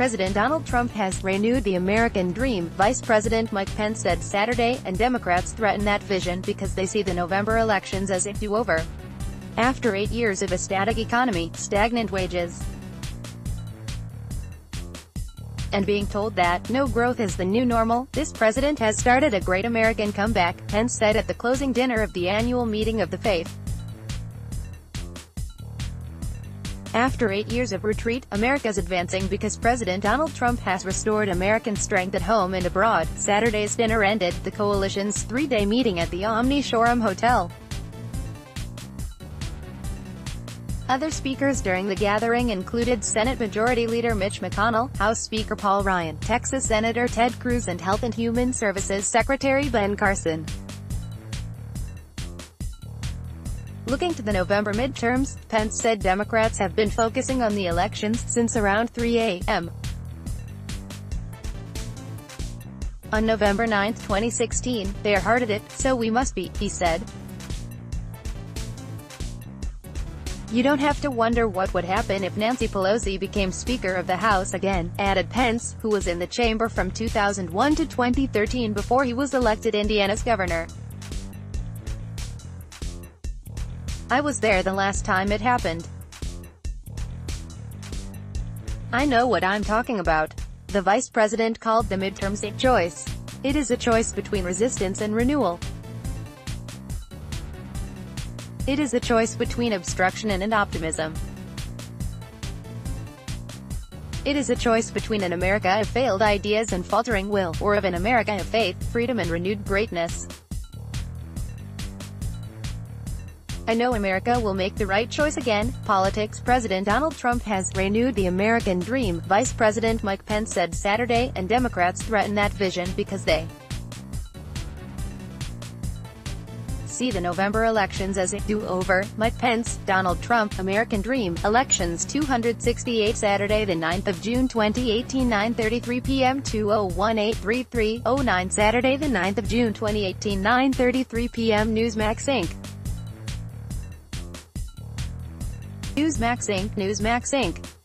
President Donald Trump has renewed the American dream, Vice President Mike Pence said Saturday, and Democrats threaten that vision because they see the November elections as a do-over. After eight years of a static economy, stagnant wages, and being told that no growth is the new normal, this president has started a great American comeback, Pence said at the closing dinner of the annual meeting of the faith. After eight years of retreat, America's advancing because President Donald Trump has restored American strength at home and abroad. Saturday's dinner ended the coalition's three-day meeting at the Omni Shoreham Hotel. Other speakers during the gathering included Senate Majority Leader Mitch McConnell, House Speaker Paul Ryan, Texas Senator Ted Cruz and Health and Human Services Secretary Ben Carson. Looking to the November midterms, Pence said Democrats have been focusing on the elections since around 3 a.m. On November 9, 2016, they are hard at it, so we must be, he said. You don't have to wonder what would happen if Nancy Pelosi became Speaker of the House again, added Pence, who was in the chamber from 2001 to 2013 before he was elected Indiana's governor. I was there the last time it happened. I know what I'm talking about. The vice president called the midterms a choice. It is a choice between resistance and renewal. It is a choice between obstruction and an optimism. It is a choice between an America of failed ideas and faltering will, or of an America of faith, freedom and renewed greatness. I know America will make the right choice again. Politics President Donald Trump has renewed the American dream, Vice President Mike Pence said Saturday, and Democrats threaten that vision because they see the November elections as a do-over. Mike Pence, Donald Trump, American Dream, Elections 268 Saturday the 9th of June 2018 9.33 p.m. 201-833-09 Saturday the 9th of June 2018 9.33 p.m. Newsmax Inc. Newsmax Inc. Newsmax Inc.